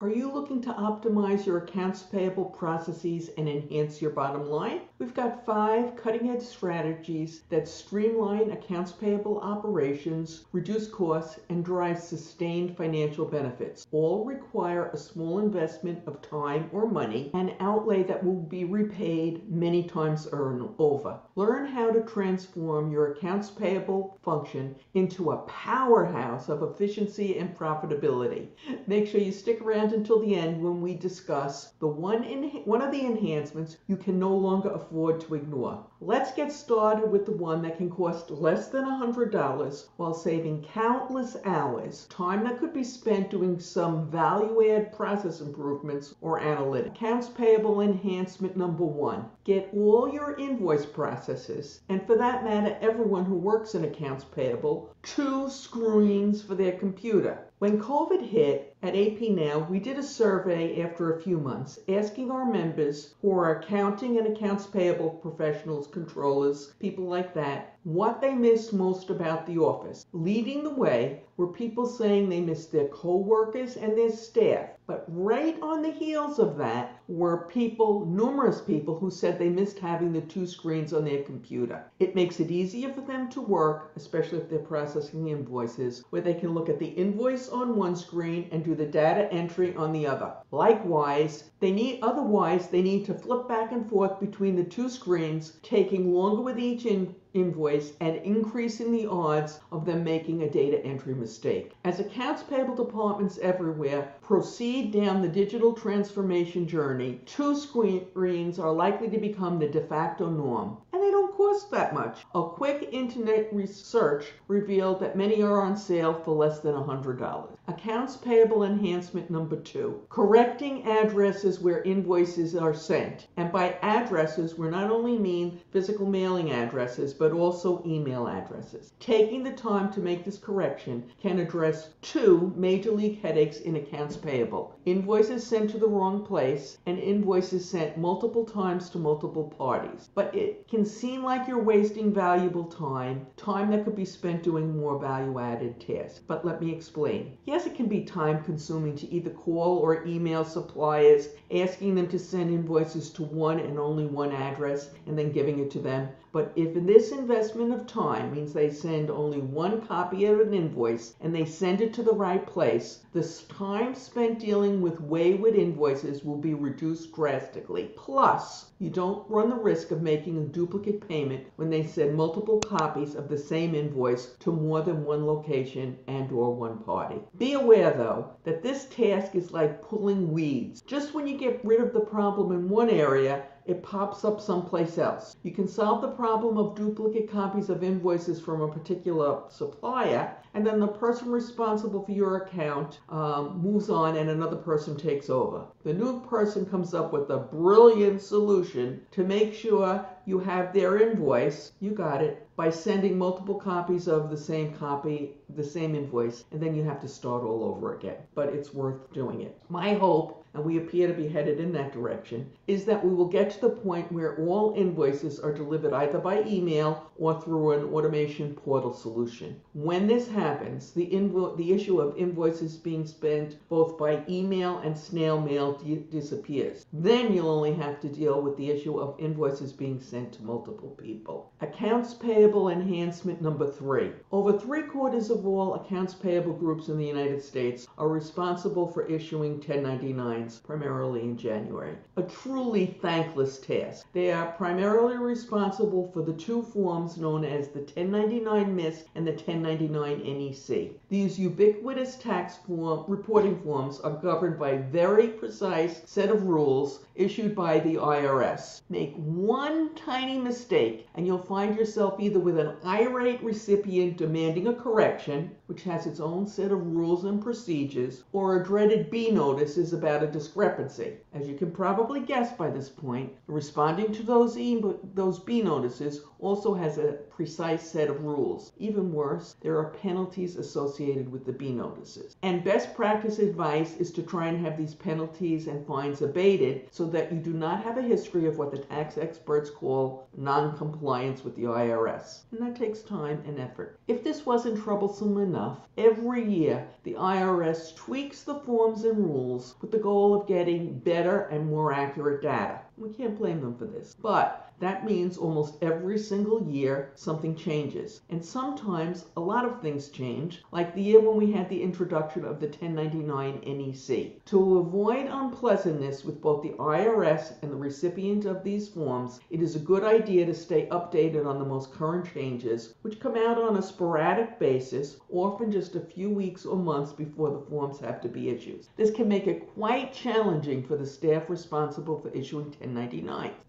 Are you looking to optimize your accounts payable processes and enhance your bottom line? We've got five cutting edge strategies that streamline accounts payable operations, reduce costs, and drive sustained financial benefits. All require a small investment of time or money, an outlay that will be repaid many times over. Learn how to transform your accounts payable function into a powerhouse of efficiency and profitability. Make sure you stick around until the end when we discuss the one, one of the enhancements you can no longer afford to ignore. Let's get started with the one that can cost less than $100 while saving countless hours, time that could be spent doing some value add process improvements or analytics. Accounts payable enhancement number one. Get all your invoice processes, and for that matter, everyone who works in accounts payable, two screens for their computer. When COVID hit at AP Now, we did a survey after a few months asking our members who are accounting and accounts payable professionals, controllers, people like that, what they missed most about the office. Leading the way were people saying they missed their coworkers and their staff. But right on the heels of that were people, numerous people, who said they missed having the two screens on their computer. It makes it easier for them to work, especially if they're processing invoices, where they can look at the invoice on one screen and do the data entry on the other. Likewise, they need otherwise they need to flip back and forth between the two screens, taking longer with each in, invoice and increasing the odds of them making a data entry mistake. As accounts payable departments everywhere proceed down the digital transformation journey, two screens are likely to become the de facto norm. And they don't cost that much. A quick internet research revealed that many are on sale for less than $100. Accounts payable enhancement number two correcting addresses where invoices are sent. And by addresses, we not only mean physical mailing addresses, but also email addresses. Taking the time to make this correction can address two major league headaches in accounts payable invoices sent to the wrong place and invoices sent multiple times to multiple parties. But it can seem like you're wasting valuable time, time that could be spent doing more value added tasks. But let me explain. Yes, it can be time consuming to either call or email suppliers, asking them to send invoices to one and only one address and then giving it to them. But if this investment of time means they send only one copy of an invoice and they send it to the right place, the time spent dealing with wayward invoices will be reduced drastically. Plus, you don't run the risk of making a duplicate payment when they send multiple copies of the same invoice to more than one location and or one party. Be aware though that this task is like pulling weeds. Just when you get rid of the problem in one area, it pops up someplace else. You can solve the problem of duplicate copies of invoices from a particular supplier, and then the person responsible for your account um, moves on and another person takes over. The new person comes up with a brilliant solution to make sure you have their invoice, you got it, by sending multiple copies of the same copy, the same invoice, and then you have to start all over again. But it's worth doing it. My hope, and we appear to be headed in that direction, is that we will get the point where all invoices are delivered either by email or through an automation portal solution. When this happens, the, invo- the issue of invoices being spent both by email and snail mail di- disappears. Then you'll only have to deal with the issue of invoices being sent to multiple people. Accounts payable enhancement number three. Over three quarters of all accounts payable groups in the United States are responsible for issuing 1099s, primarily in January. A truly thankless task. They are primarily responsible for the two forms known as the 1099 MISC and the 1099 NEC. These ubiquitous tax form reporting forms are governed by a very precise set of rules issued by the IRS. Make one tiny mistake and you'll find yourself either with an irate recipient demanding a correction, which has its own set of rules and procedures, or a dreaded B notice is about a discrepancy. As you can probably guess by this point, responding to those, e- those B notices also has a precise set of rules. Even worse, there are penalties associated with the B notices. And best practice advice is to try and have these penalties and fines abated so that you do not have a history of what the tax experts call non compliance with the IRS. And that takes time and effort. If this wasn't troublesome enough, every year the IRS tweaks the forms and rules with the goal of getting better and more accurate data. We can't blame them for this. But that means almost every single year something changes. And sometimes a lot of things change, like the year when we had the introduction of the 1099 NEC. To avoid unpleasantness with both the IRS and the recipient of these forms, it is a good idea to stay updated on the most current changes, which come out on a sporadic basis, often just a few weeks or months before the forms have to be issued. This can make it quite challenging for the staff responsible for issuing 1099.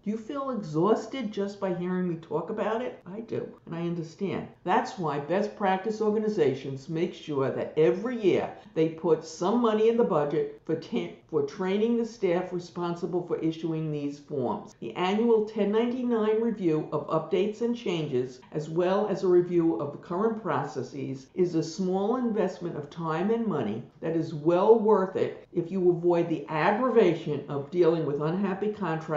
Do you feel exhausted? just by hearing me talk about it? I do, and I understand. That's why best practice organizations make sure that every year they put some money in the budget for, for training the staff responsible for issuing these forms. The annual 1099 review of updates and changes, as well as a review of the current processes, is a small investment of time and money that is well worth it if you avoid the aggravation of dealing with unhappy contractors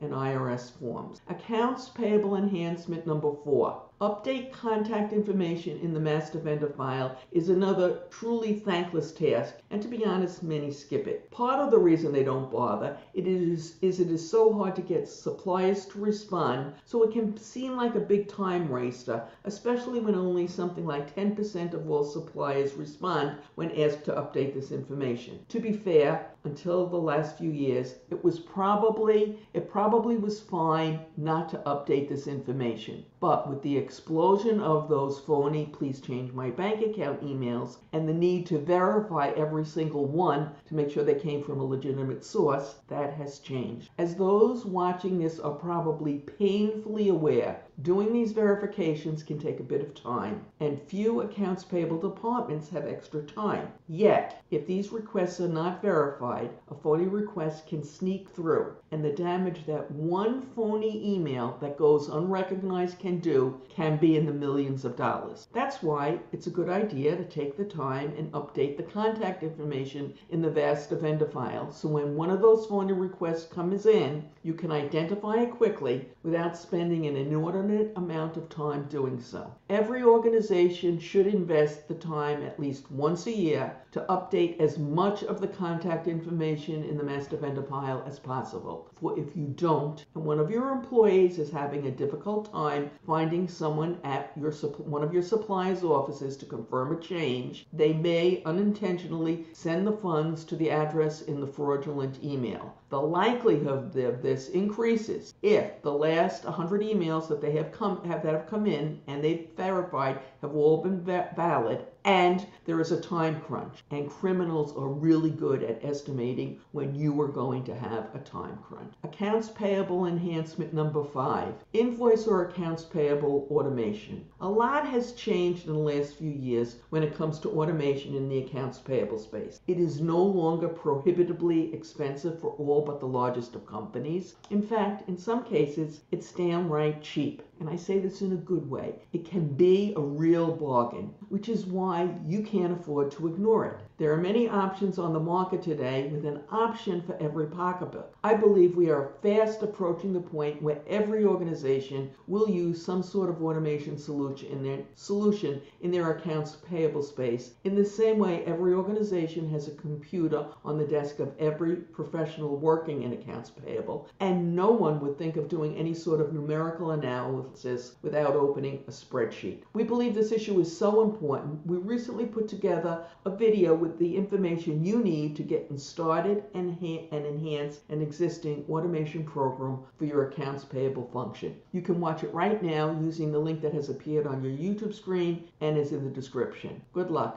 and IRS forms. Accounts payable enhancement number four. Update contact information in the master vendor file is another truly thankless task, and to be honest, many skip it. Part of the reason they don't bother it is, is it is so hard to get suppliers to respond, so it can seem like a big time waster, especially when only something like 10% of all suppliers respond when asked to update this information. To be fair, until the last few years, it was probably it probably was fine not to update this information. But with the explosion of those phony please change my bank account emails and the need to verify every single one to make sure they came from a legitimate source, that has changed. As those watching this are probably painfully aware, Doing these verifications can take a bit of time, and few accounts payable departments have extra time. Yet, if these requests are not verified, a phony request can sneak through, and the damage that one phony email that goes unrecognized can do can be in the millions of dollars. That's why it's a good idea to take the time and update the contact information in the master vendor file so when one of those phony requests comes in, you can identify it quickly without spending an inordinate amount of time doing so. Every organization should invest the time at least once a year to update as much of the contact information in the master vendor file as possible. For if you don't, and one of your employees is having a difficult time finding someone at your one of your supplier's offices to confirm a change, they may unintentionally send the funds to the address in the fraudulent email. The likelihood of this increases if the last 100 emails that they have come have that have come in and they've verified have all been valid and there is a time crunch. And criminals are really good at estimating when you are going to have a time crunch. Accounts payable enhancement number five invoice or accounts payable automation. A lot has changed in the last few years when it comes to automation in the accounts payable space. It is no longer prohibitively expensive for all but the largest of companies. In fact, in some cases, it's downright cheap and I say this in a good way, it can be a real bargain, which is why you can't afford to ignore it. There are many options on the market today with an option for every pocketbook. I believe we are fast approaching the point where every organization will use some sort of automation solution in their solution in their accounts payable space. In the same way every organization has a computer on the desk of every professional working in accounts payable, and no one would think of doing any sort of numerical analysis without opening a spreadsheet. We believe this issue is so important. We recently put together a video with the information you need to get started and, and enhance an existing automation program for your accounts payable function. You can watch it right now using the link that has appeared on your YouTube screen and is in the description. Good luck.